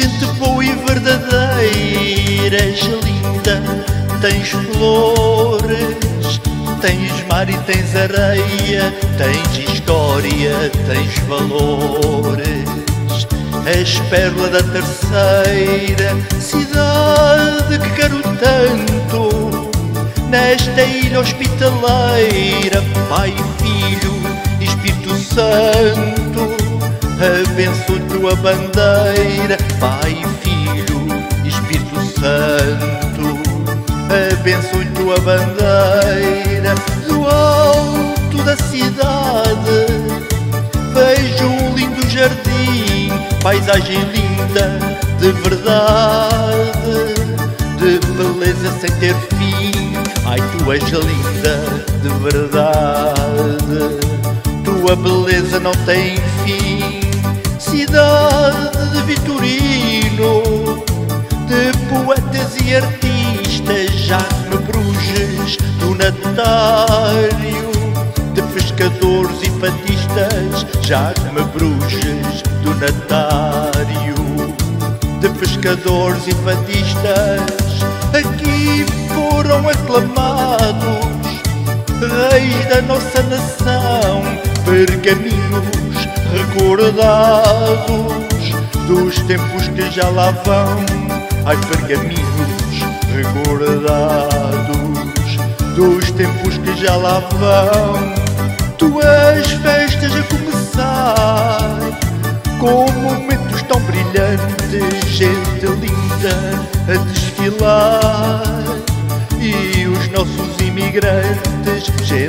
gente boa e verdadeira, és linda, tens flores, tens mar e tens areia, tens história, tens valores. És pérola da terceira cidade que quero tanto, nesta ilha hospitaleira, Pai, Filho, Espírito Santo abençoe tua bandeira, Pai, Filho, Espírito Santo, abençoe tua bandeira do alto da cidade. Vejo um lindo jardim, paisagem linda, de verdade, de beleza sem ter fim. Ai, tu és linda, de verdade, tua beleza não tem fim cidade de Vitorino, de poetas e artistas, já me Bruges, do Natário, de pescadores e fatistas, já me Bruges, do Natário, de pescadores e fatistas, aqui foram aclamados reis da nossa nação, pergaminhos recordados dos tempos que já lá vão, ai pergaminhos recordados dos tempos que já lá vão. Tuas festas a começar com momentos tão brilhantes, gente linda a desfilar e os nossos imigrantes, gente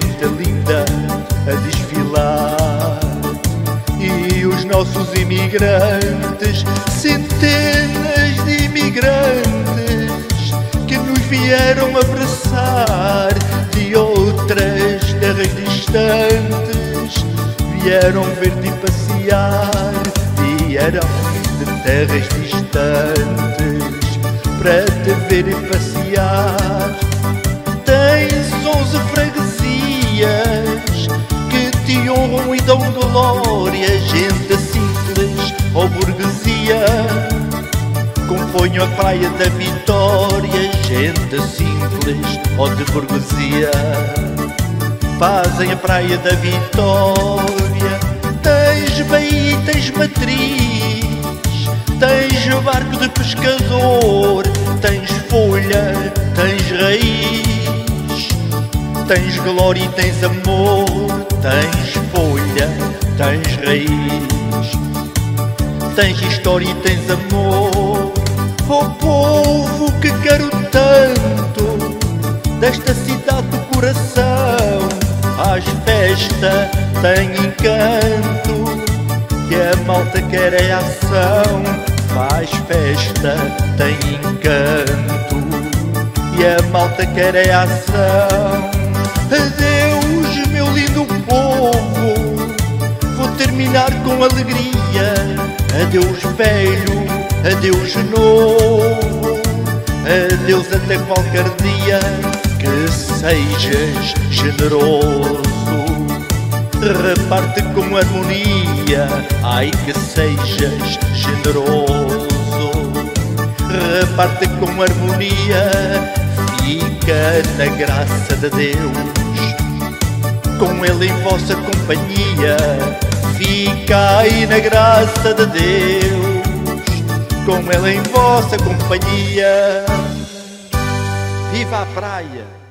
imigrantes, centenas de imigrantes que nos vieram abraçar de outras terras distantes, vieram ver-te passear, vieram de terras distantes para te ver passear. Tens onze freguesias que te honram e dão glória, gente ou burguesia. Componham a praia da vitória, gente simples ou de burguesia. Fazem a praia da vitória, tens e tens matriz, tens barco de pescador, tens folha, tens raiz, tens glória e tens amor, tens folha, tens raiz, tens história e tens amor. Oh povo que quero tanto desta cidade do coração, faz festa, tem encanto que a malta quer é ação, faz festa, tem encanto e a malta quer é ação. Adeus, meu lindo povo, vou terminar com alegria. Adeus, velho, adeus, novo, adeus até qualquer dia. Que sejas generoso, reparte com harmonia. Ai, que sejas generoso, reparte com harmonia. Fica na graça de Deus, com Ele em vossa companhia. Fica aí na graça de Deus, com Ele em vossa companhia. Viva a praia!